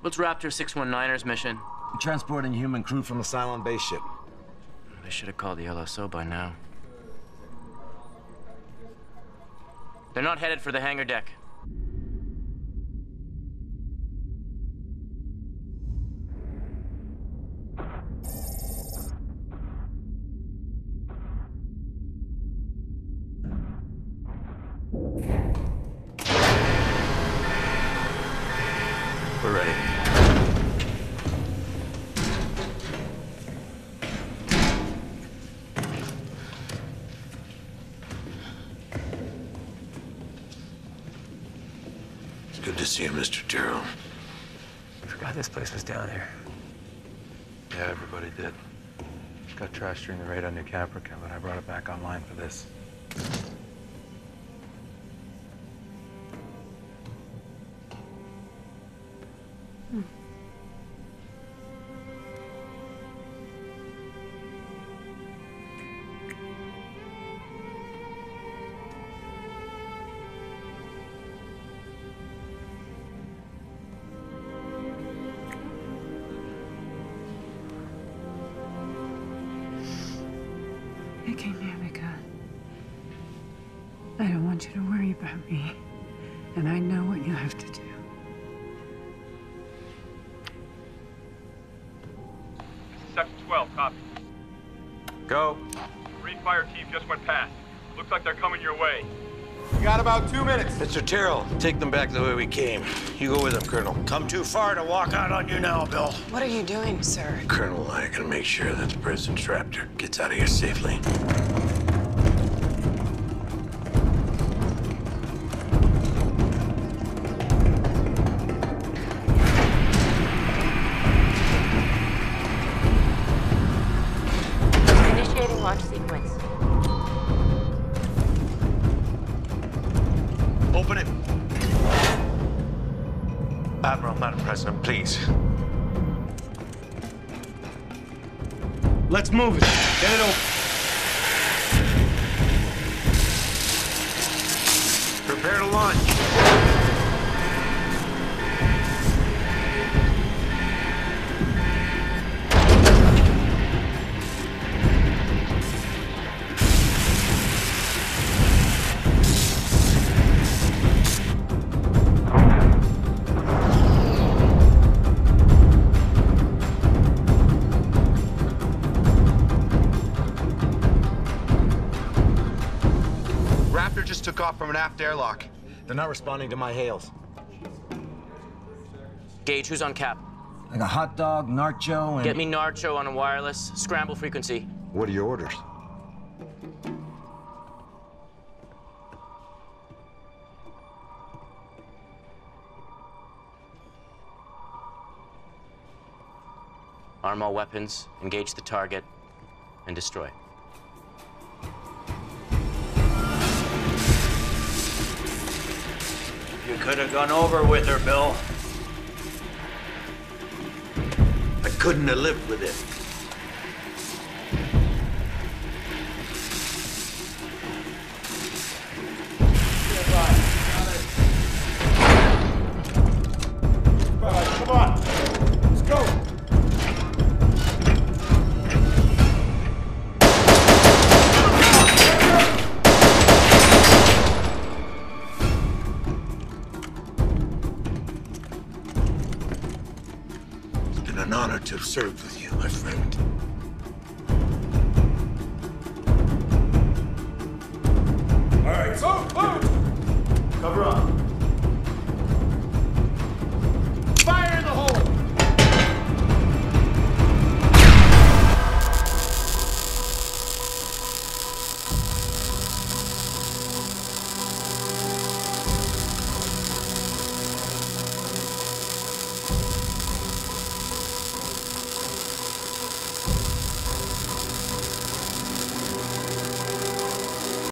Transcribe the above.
What's Raptor 619er's mission? Transporting human crew from the Cylon base ship. They should have called the LSO by now. They're not headed for the hangar deck. Good to see you, Mr. Tyrol. Forgot this place was down here. Yeah, everybody did. Got trashed during the raid on New Caprica, but I brought it back online for this. I I don't want you to worry about me. And I know what you have to do. Sector 12, copy. Go! Green fire team just went past. Looks like they're coming your way. We got about two minutes. Mr. Tyrol, take them back the way we came. You go with them, Colonel. Come too far to walk out on you now, Bill. What are you doing, sir? Colonel I are gonna make sure that the President's Raptor gets out of here safely. President, please. Let's move it. Get it open. Prepare to launch. Raptor just took off from an aft airlock. They're not responding to my hails. Gage, who's on cap? Like a hot dog, Narcho, and... Get me Narcho on a wireless. Scramble frequency. What are your orders? Arm all weapons, engage the target, and destroy. You could have gone over with her, Bill. I couldn't have lived with it. have served with you, my friend. All right, so move! Cover up.